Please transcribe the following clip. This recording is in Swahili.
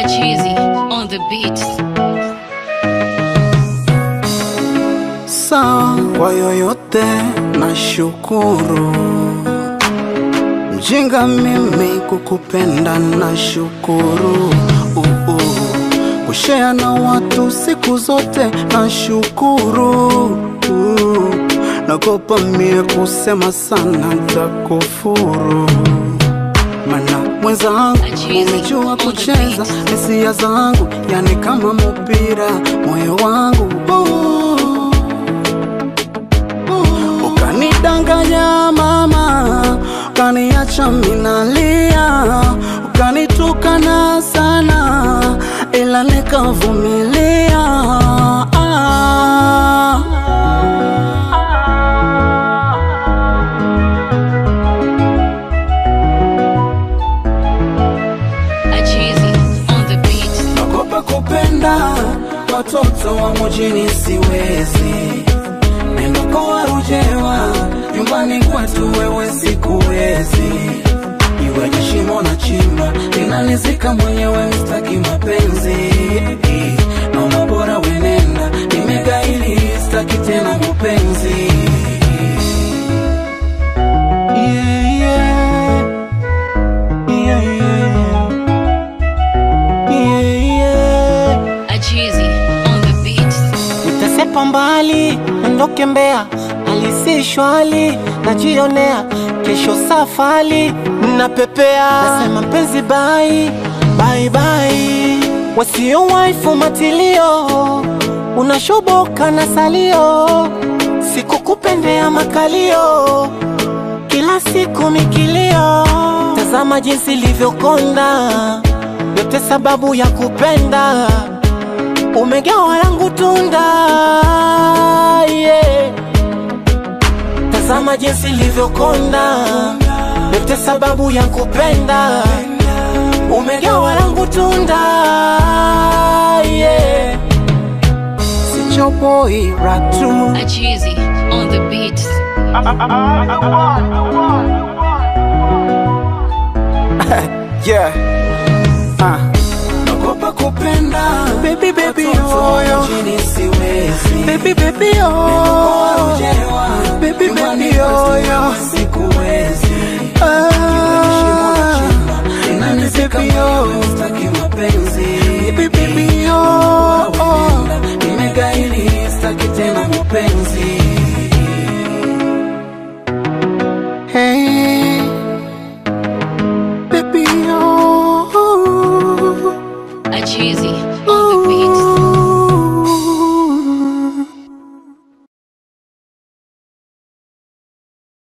Achizi on the beat. Sawa kwa yoyote, nashukuru. Mjinga mimi kukupenda, nashukuru. Uh -uh. Kushea na watu siku zote, nashukuru. Uh Nakopa mie kusema sana, nitakufuru mana mwenzangu umejua kucheza hisia zangu, yani kama mupira moyo wangu uh, uh. Ukanidanganya mama, ukaniacha minalia, ukanitukana sana, ila nikavumilia watoto wa mjini siwezi, nenda warujewa nyumbani kwetu wewe sikuwezi, iwe na chimba linanizika mwenyewe, mstaki mapenzi Nitasepa mbali ondoke Mbeya, alisi shwali najionea, kesho safari napepea, nasema mpenzi bai bai bai, wasio waifu matilio, unashoboka na salio, sikukupendea makalio, kila siku mikilio, tazama jinsi ilivyokonda, yote sababu ya kupenda. Umegawa langu yeah. Tazama jinsi ilivyokonda, yote sababu ya kupenda, umegawa langu tunda yeah. Sichopoi ratu Achizi on the beat. yeah. ah. Nakopa kupenda baby baby baby baby oh, baby baby oh, yoyo